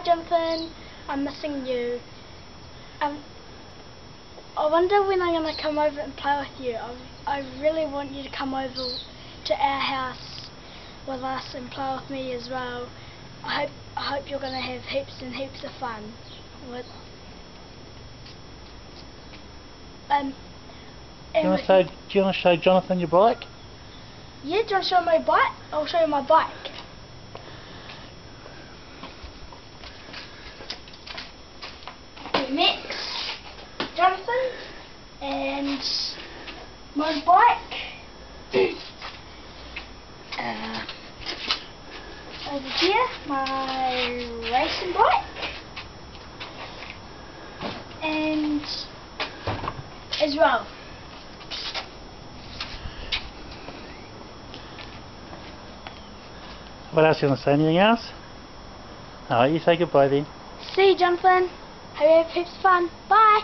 Hi Jonathan, I'm missing you. Um, I wonder when I'm going to come over and play with you. I, I really want you to come over to our house with us and play with me as well. I hope I hope you're going to have heaps and heaps of fun. With, um, Do you want to show, do you want to show Jonathan your bike? Yeah, do you want to show my bike? I'll show you my bike. Mix, Jonathan, and my bike. uh, over here, my racing bike. And as well. What else you want to say? Anything else? Alright, you say goodbye then. See you, Jonathan. Hope of fun. Bye.